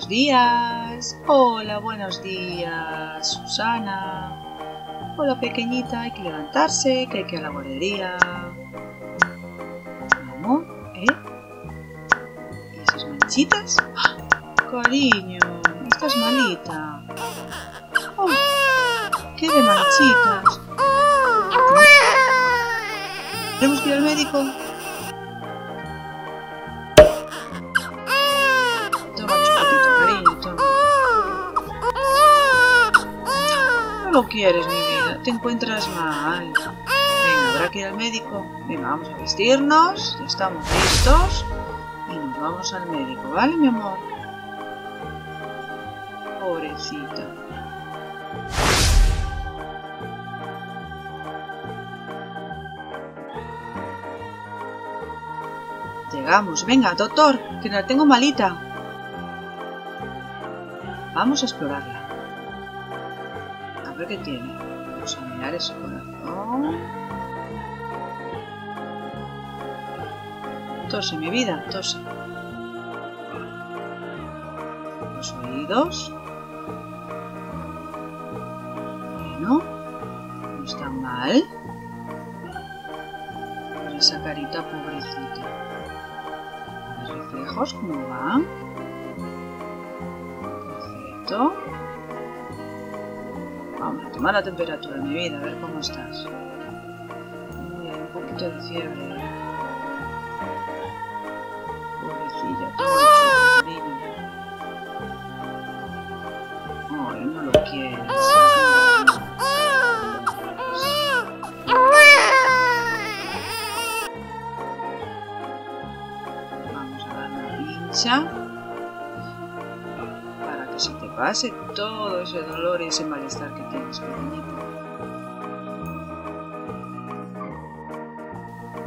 Buenos días. Hola, buenos días, Susana. Hola, pequeñita, hay que levantarse, que hay que ir a la guardería. Vamos, ¿eh? ¿Y esas manchitas? ¡Ah! Cariño, estás malita. ¡Oh! ¡Qué de manchitas! ¿Tenemos que ir al médico? No lo quieres, mi vida. Te encuentras mal. Venga, habrá que ir al médico. Venga, vamos a vestirnos. Ya estamos listos. Y nos vamos al médico, ¿vale, mi amor? Pobrecita. Llegamos. Venga, doctor, que la tengo malita. Vamos a explorarla. Ver qué tiene. Vamos a mirar ese corazón. Tose, mi vida, tose. Los oídos. Bueno, no está mal. Esa carita pobrecita. Los reflejos, ¿cómo van? Perfecto. Vamos a tomar la temperatura, mi vida, a ver cómo estás. Uy, hay un poquito de fiebre. Pobrecilla, toma el cariño. Ay, no lo quieres. Vamos a dar una pincha pase todo ese dolor y ese malestar que tienes, pequeñita.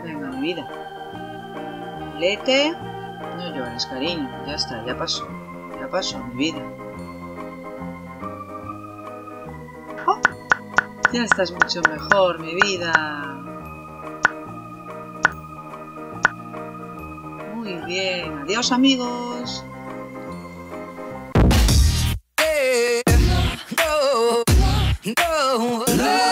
Venga, mi vida. Lete. No llores, cariño. Ya está, ya pasó. Ya pasó, mi vida. ¡Oh! Ya estás mucho mejor, mi vida. Muy bien. Adiós, amigos. No, no.